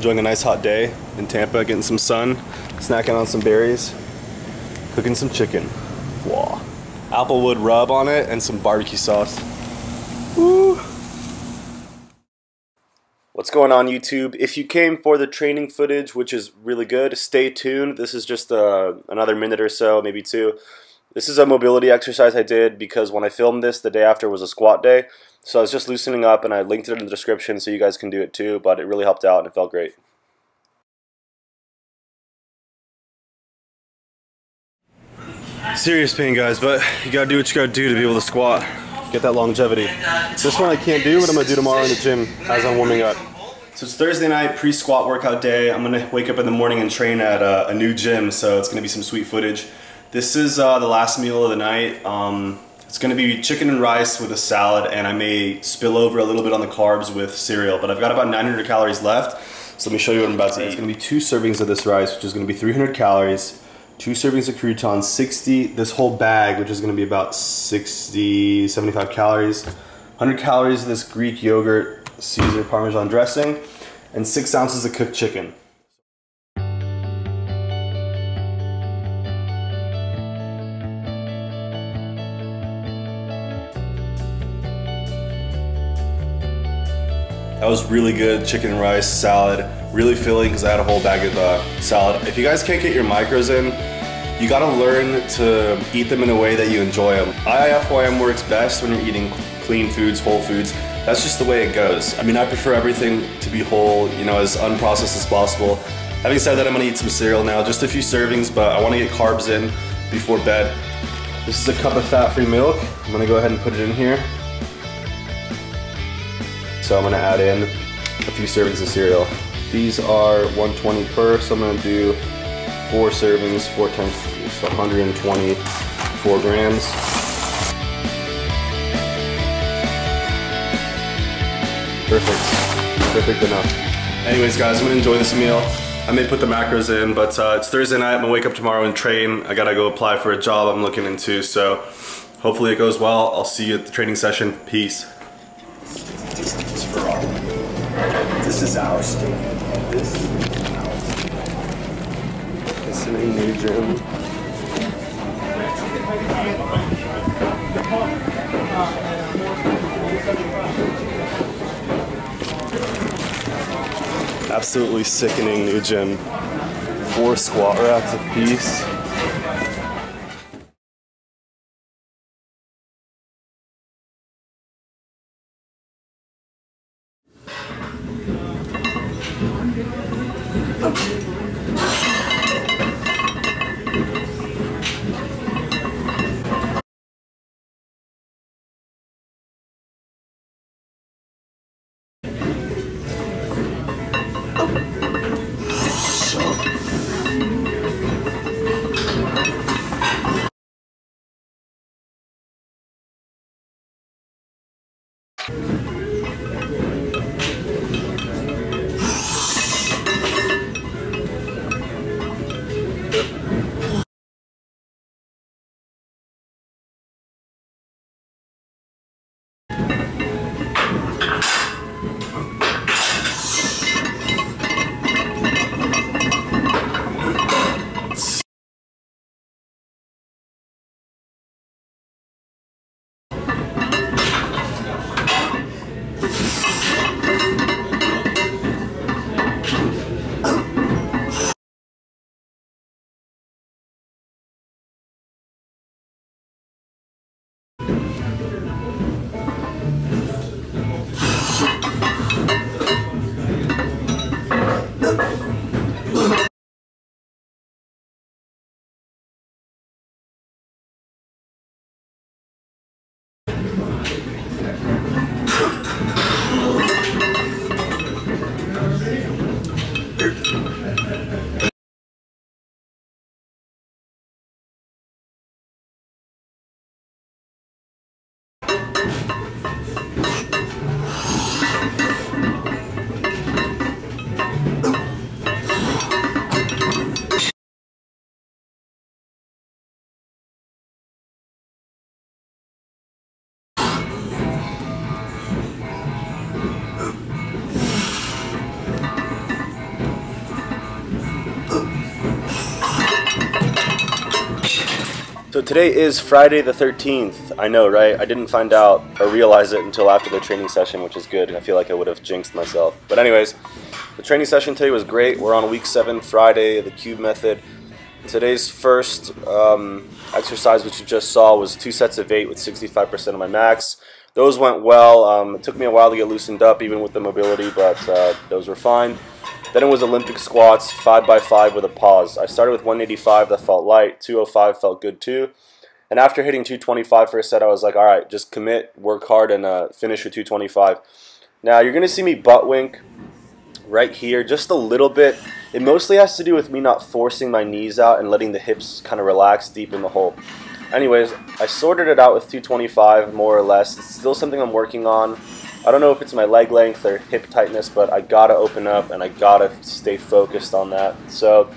enjoying a nice hot day in Tampa, getting some sun, snacking on some berries, cooking some chicken. Wow. Applewood rub on it and some barbecue sauce. Woo. What's going on YouTube? If you came for the training footage, which is really good, stay tuned. This is just uh, another minute or so, maybe two. This is a mobility exercise I did because when I filmed this, the day after was a squat day. So I was just loosening up and I linked it in the description so you guys can do it too, but it really helped out and it felt great. Serious pain guys, but you gotta do what you gotta do to be able to squat. Get that longevity. This one I can't do, but I'm gonna do tomorrow in the gym as I'm warming up. So it's Thursday night, pre-squat workout day. I'm gonna wake up in the morning and train at a, a new gym, so it's gonna be some sweet footage. This is uh, the last meal of the night. Um, it's gonna be chicken and rice with a salad, and I may spill over a little bit on the carbs with cereal, but I've got about 900 calories left. So let me show you what I'm about to eat. It's gonna be two servings of this rice, which is gonna be 300 calories, two servings of croutons, 60, this whole bag, which is gonna be about 60, 75 calories, 100 calories of this Greek yogurt, Caesar Parmesan dressing, and six ounces of cooked chicken. That was really good chicken and rice salad, really filling because I had a whole bag of uh, salad. If you guys can't get your macros in, you gotta learn to eat them in a way that you enjoy them. IIFYM works best when you're eating clean foods, whole foods. That's just the way it goes. I mean, I prefer everything to be whole, you know, as unprocessed as possible. Having said that, I'm gonna eat some cereal now, just a few servings, but I wanna get carbs in before bed. This is a cup of fat-free milk. I'm gonna go ahead and put it in here. So I'm gonna add in a few servings of cereal. These are 120 per, so I'm gonna do four servings, four times, so 124 grams. Perfect, perfect enough. Anyways guys, I'm gonna enjoy this meal. I may put the macros in, but uh, it's Thursday night, I'm gonna wake up tomorrow and train. I gotta go apply for a job I'm looking into, so hopefully it goes well. I'll see you at the training session. Peace. This is our stadium. This is our stadium. Listening new gym. Absolutely sickening new gym. Four squat racks a 食べる。So today is Friday the 13th. I know, right? I didn't find out or realize it until after the training session, which is good. And I feel like I would have jinxed myself. But anyways, the training session today was great. We're on week 7, Friday, the cube method. Today's first um, exercise, which you just saw, was two sets of eight with 65% of my max. Those went well. Um, it took me a while to get loosened up, even with the mobility, but uh, those were fine. Then it was Olympic squats, 5 by 5 with a pause. I started with 185, that felt light. 205 felt good too. And after hitting 225 for a set, I was like, all right, just commit, work hard, and uh, finish with 225. Now, you're going to see me butt wink right here just a little bit. It mostly has to do with me not forcing my knees out and letting the hips kind of relax deep in the hole. Anyways, I sorted it out with 225 more or less. It's still something I'm working on. I don't know if it's my leg length or hip tightness, but I gotta open up and I gotta stay focused on that. So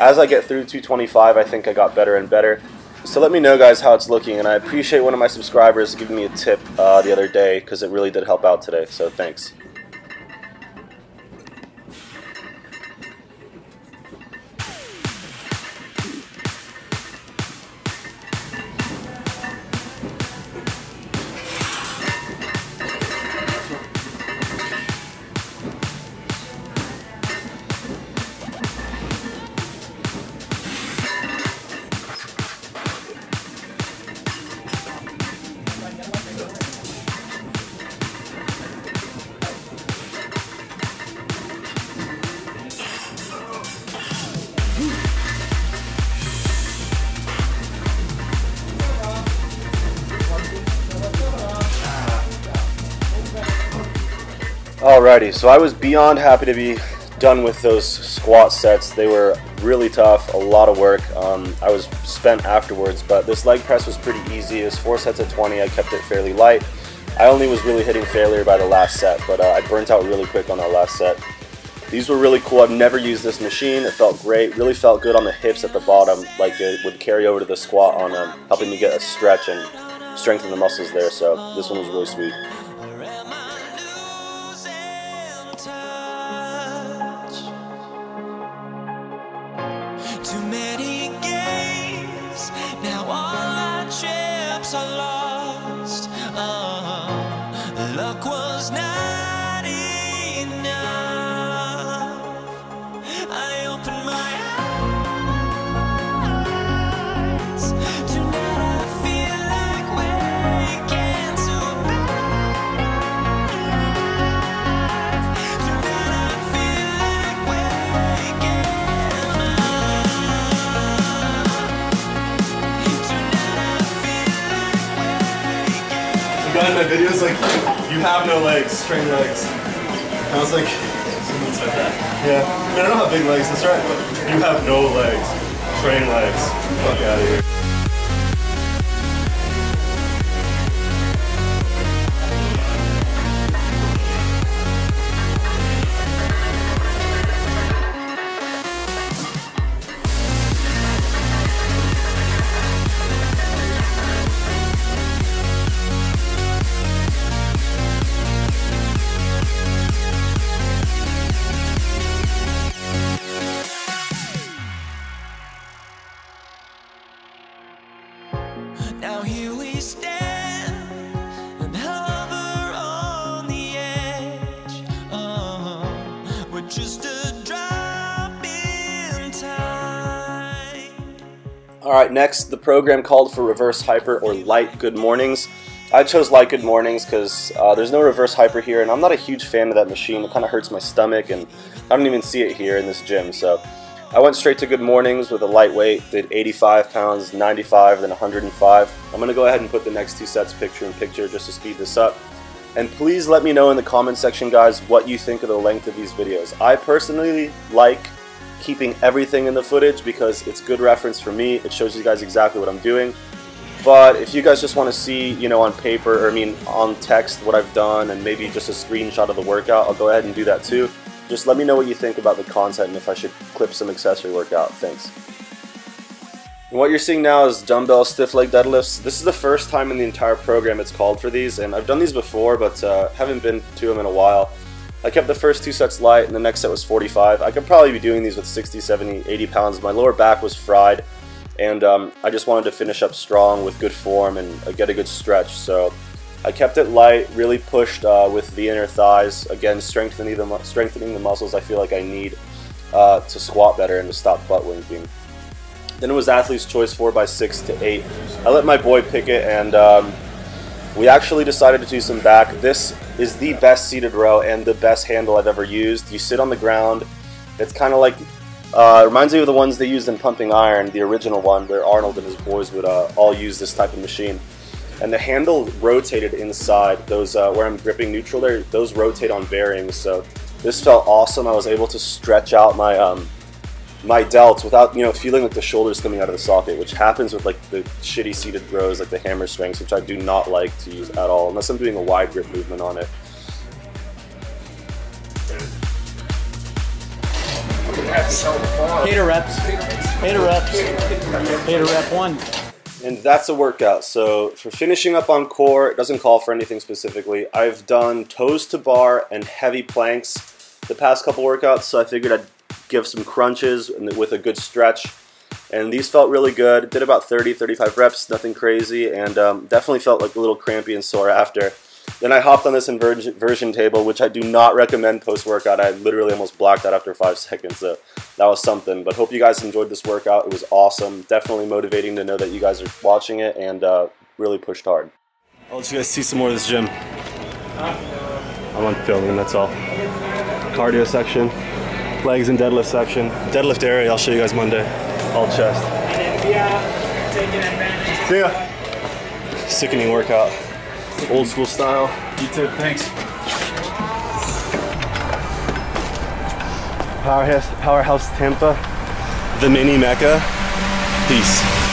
as I get through 225, I think I got better and better. So let me know, guys, how it's looking. And I appreciate one of my subscribers giving me a tip uh, the other day because it really did help out today. So thanks. Alrighty, so I was beyond happy to be done with those squat sets. They were really tough, a lot of work. Um, I was spent afterwards, but this leg press was pretty easy. It was four sets of 20. I kept it fairly light. I only was really hitting failure by the last set, but uh, I burnt out really quick on that last set. These were really cool. I've never used this machine. It felt great. Really felt good on the hips at the bottom, like it would carry over to the squat on um, helping me get a stretch and strengthen the muscles there. So this one was really sweet. My videos like, you have no legs, train legs. I was like, someone said that. Yeah. I mean, I don't have big legs, that's right, you have no legs, train legs. Fuck out of here. Now here we stand and hover on the edge. Uh, we're just a drop in time. All right, next, the program called for reverse hyper or light good mornings. I chose light good mornings because uh, there's no reverse hyper here, and I'm not a huge fan of that machine. It kind of hurts my stomach, and I don't even see it here in this gym. So I went straight to good mornings with a lightweight, did 85 pounds, 95, then 105. I'm to go ahead and put the next two sets picture in picture just to speed this up. And please let me know in the comment section, guys, what you think of the length of these videos. I personally like keeping everything in the footage because it's good reference for me. It shows you guys exactly what I'm doing. But if you guys just want to see, you know, on paper, or I mean on text what I've done and maybe just a screenshot of the workout, I'll go ahead and do that too. Just let me know what you think about the content and if I should clip some accessory workout. Thanks. And what you're seeing now is dumbbell stiff leg deadlifts. This is the first time in the entire program it's called for these, and I've done these before, but uh, haven't been to them in a while. I kept the first two sets light, and the next set was 45. I could probably be doing these with 60, 70, 80 pounds. My lower back was fried. and um, I just wanted to finish up strong with good form and uh, get a good stretch. So I kept it light, really pushed uh, with the inner thighs. Again, strengthening the strengthening the muscles I feel like I need uh, to squat better and to stop butt winking. Then it was athlete's choice four by six to eight. I let my boy pick it, and um, we actually decided to do some back. This is the best seated row and the best handle I've ever used. You sit on the ground. It's kind of like uh, reminds me of the ones they used in Pumping Iron, the original one, where Arnold and his boys would uh, all use this type of machine. And the handle rotated inside. Those uh, where I'm gripping neutral there, those rotate on bearings. So this felt awesome. I was able to stretch out my um, my delts without you know feeling like the shoulders coming out of the socket, which happens with like the shitty seated rows like the hammer strengths, which I do not like to use at all unless I'm doing a wide grip movement on it. Eight reps. Eight reps. Eight rep one. And that's a workout. So for finishing up on core, it doesn't call for anything specifically. I've done toes to bar and heavy planks the past couple workouts, so I figured I'd give some crunches with a good stretch. And these felt really good. Did about 30, 35 reps, nothing crazy, and um, definitely felt like a little crampy and sore after. Then I hopped on this inversion table, which I do not recommend post-workout. I literally almost blacked out after five seconds, so that was something. But hope you guys enjoyed this workout. It was awesome. Definitely motivating to know that you guys are watching it and uh, really pushed hard. I'll let you guys see some more of this gym. I'm on filming, that's all. Cardio section legs and deadlift section. Deadlift area, I'll show you guys Monday. All chest. See ya. Sickening workout. Old school style. You too, thanks. Powerhouse, Powerhouse Tampa. The mini Mecca. Peace.